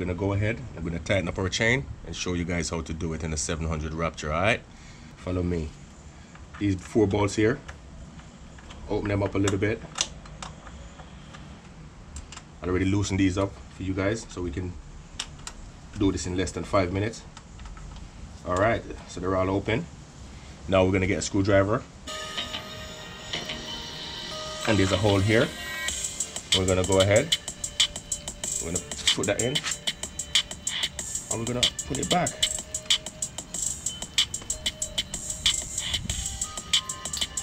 gonna go ahead, I'm gonna tighten up our chain and show you guys how to do it in a 700 Raptor, all right? Follow me. These four bolts here, open them up a little bit. I already loosened these up for you guys so we can do this in less than five minutes. All right, so they're all open. Now we're gonna get a screwdriver. And there's a hole here. We're gonna go ahead. We're gonna put that in. And we're gonna put it back.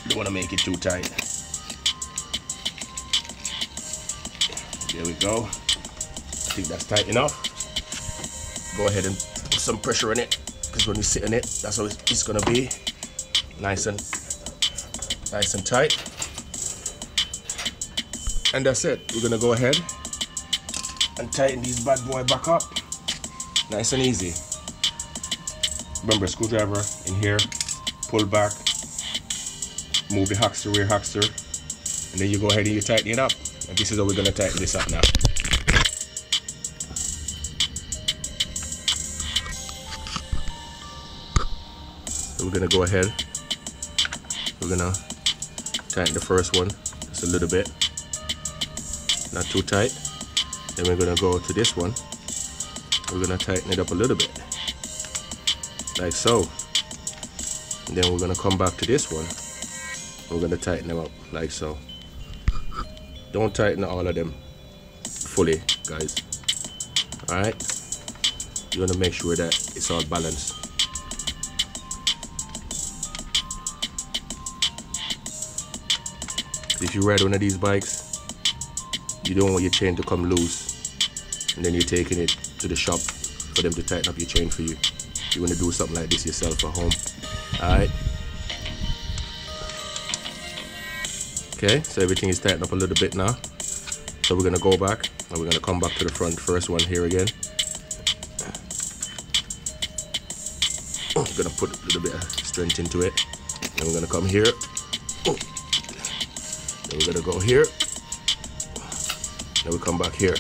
Don't wanna make it too tight. There we go. I think that's tight enough. Go ahead and put some pressure in it because when you sit in it, that's how it's gonna be. Nice and nice and tight. And that's it. We're gonna go ahead and tighten these bad boy back up. Nice and easy. Remember screwdriver in here, pull back, move the hackster, rear hackster, and then you go ahead and you tighten it up. And this is how we're gonna tighten this up now. So we're gonna go ahead. We're gonna tighten the first one just a little bit. Not too tight. Then we're gonna go to this one. We're gonna tighten it up a little bit. Like so. And then we're gonna come back to this one. We're gonna tighten them up like so. Don't tighten all of them fully, guys. Alright? You wanna make sure that it's all balanced. If you ride one of these bikes, you don't want your chain to come loose and then you're taking it to the shop for them to tighten up your chain for you. You want to do something like this yourself at home. Alright? Okay, so everything is tightened up a little bit now. So we're gonna go back and we're gonna come back to the front first one here again. We're gonna put a little bit of strength into it. Then we're gonna come here. Then we're gonna go here. Then we come back here.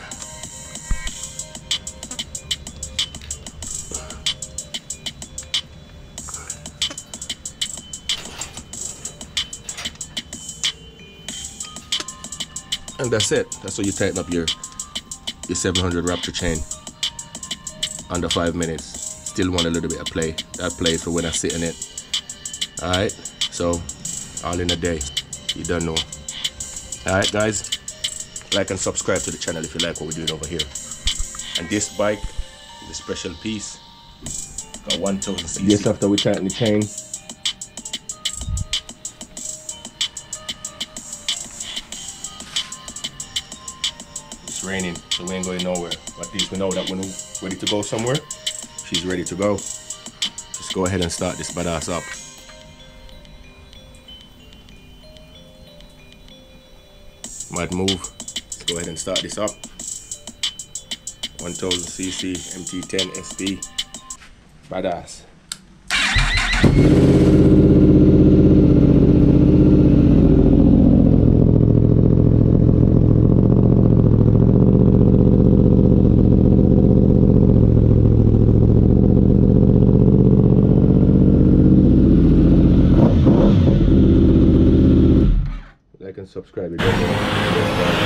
And that's it. That's how you tighten up your your 700 Raptor chain under five minutes. Still want a little bit of play. That play for when I sit in it. Alright, so all in a day. You don't know. Alright guys, like and subscribe to the channel if you like what we're doing over here. And this bike a special piece. Got 1000 cc. This after we tighten the chain. Raining, so we ain't going nowhere. But at least we know that when we're ready to go somewhere, she's ready to go. Just go ahead and start this badass up. Might move. Let's go ahead and start this up. 1000cc MT10 SP. Badass. subscribe.